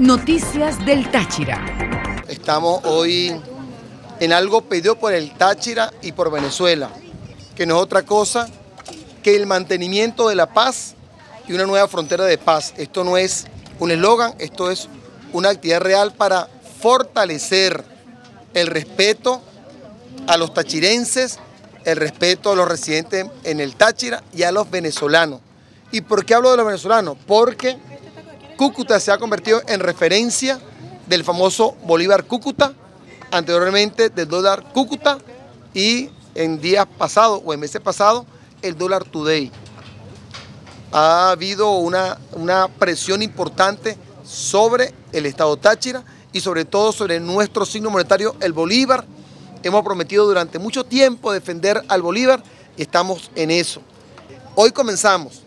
Noticias del Táchira. Estamos hoy en algo pedido por el Táchira y por Venezuela, que no es otra cosa que el mantenimiento de la paz y una nueva frontera de paz. Esto no es un eslogan, esto es una actividad real para fortalecer el respeto a los tachirenses, el respeto a los residentes en el Táchira y a los venezolanos. ¿Y por qué hablo de los venezolanos? Porque Cúcuta se ha convertido en referencia del famoso Bolívar Cúcuta, anteriormente del dólar Cúcuta y en días pasados o en meses pasados el dólar Today. Ha habido una, una presión importante sobre el Estado Táchira y sobre todo sobre nuestro signo monetario, el Bolívar. Hemos prometido durante mucho tiempo defender al Bolívar y estamos en eso. Hoy comenzamos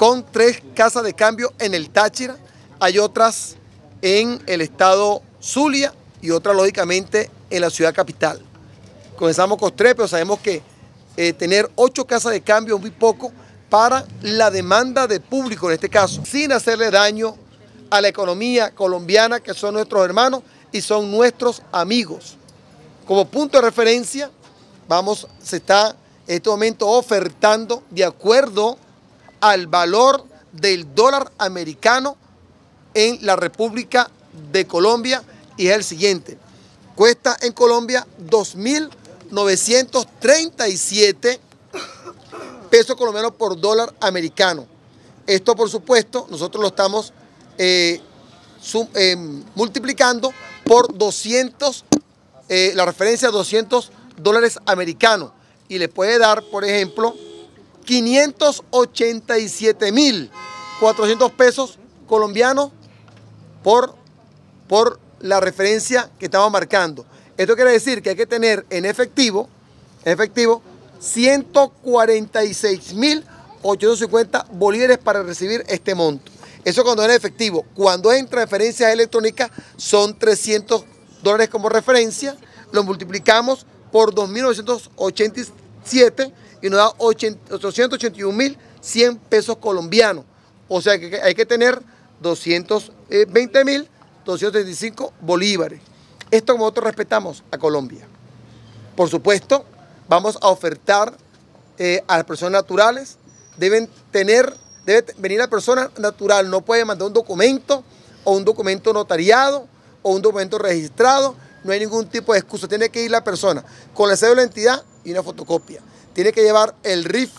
con tres casas de cambio en el Táchira, hay otras en el estado Zulia y otras lógicamente en la ciudad capital. Comenzamos con tres, pero sabemos que eh, tener ocho casas de cambio es muy poco para la demanda de público en este caso, sin hacerle daño a la economía colombiana, que son nuestros hermanos y son nuestros amigos. Como punto de referencia, vamos, se está en este momento ofertando de acuerdo al valor del dólar americano en la República de Colombia y es el siguiente. Cuesta en Colombia 2.937 pesos colombianos por dólar americano. Esto, por supuesto, nosotros lo estamos eh, eh, multiplicando por 200, eh, la referencia a 200 dólares americanos. Y le puede dar, por ejemplo, 587 mil 400 pesos colombianos por, por la referencia que estamos marcando. Esto quiere decir que hay que tener en efectivo, en efectivo 146 mil 850 bolívares para recibir este monto. Eso cuando es en efectivo. Cuando es en transferencias electrónicas son 300 dólares como referencia. Lo multiplicamos por 2.987 y nos da 881.100 pesos colombianos. O sea que hay que tener 220.235 bolívares. Esto como nosotros respetamos a Colombia. Por supuesto, vamos a ofertar eh, a las personas naturales. Deben tener, debe venir la persona natural, no puede mandar un documento o un documento notariado o un documento registrado. No hay ningún tipo de excusa. Tiene que ir la persona con la cédula de identidad y una fotocopia tiene que llevar el RIF,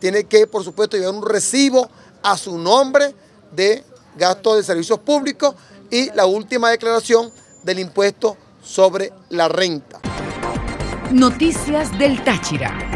tiene que, por supuesto, llevar un recibo a su nombre de gasto de servicios públicos y la última declaración del impuesto sobre la renta. Noticias del Táchira.